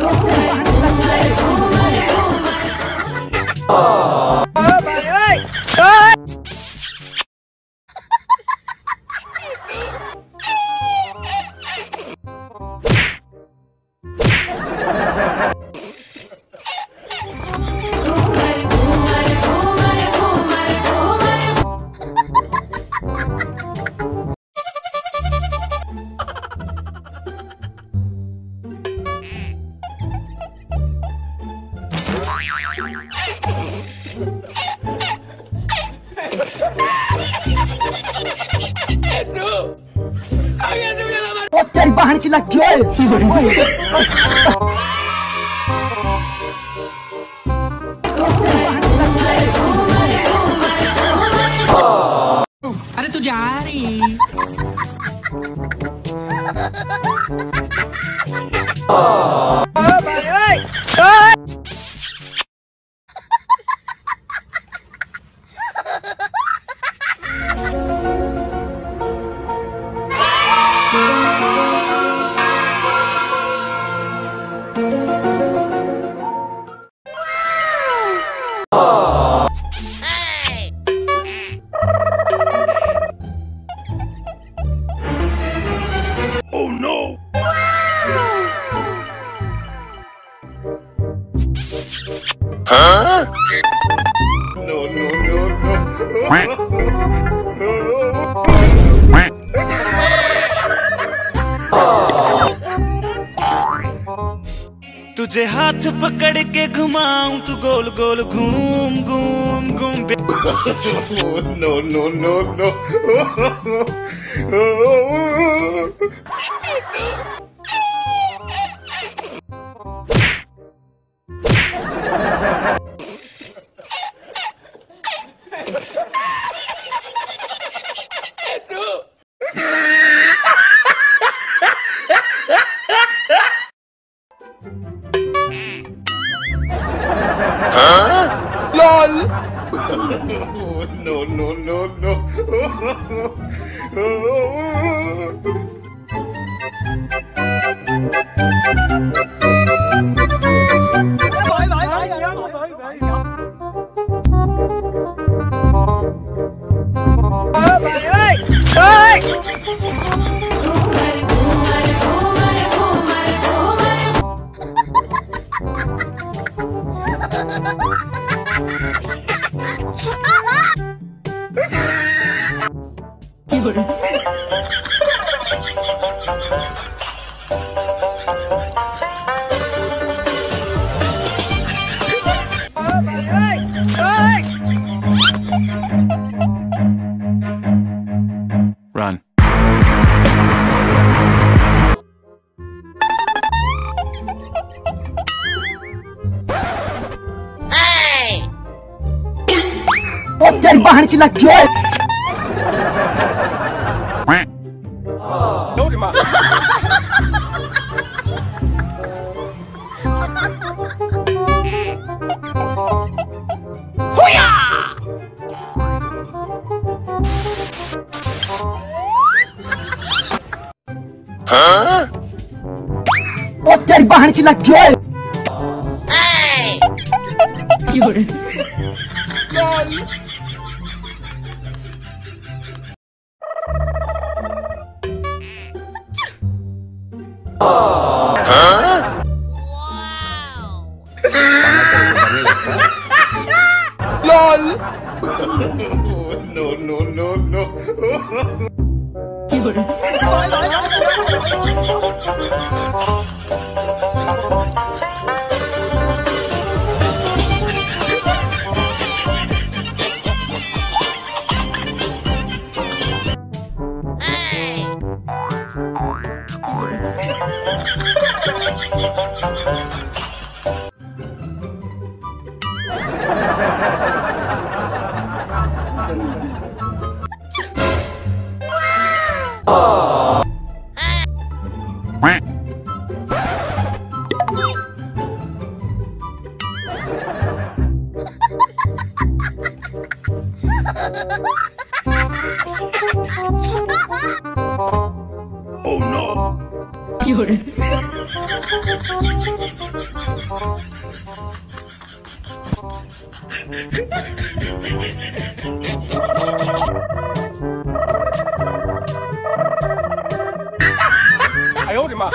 来来来来来！तेरी बहन की लग अरे तू जा रही oh. Huh? No, no, no, no. तुझे हाथ पकड़ के घुमाऊं तू गोल गोल घूम घूम घूम no no no no Oh no, no, no, no. Run. Hey! Get behind you like 哎 呀！我这里把孩子拿脚。哎，一个人。all. no, no, no, no. Ha ha ha ha! 哇！啊！喂！你！哦，no！有人。哎呦我的妈！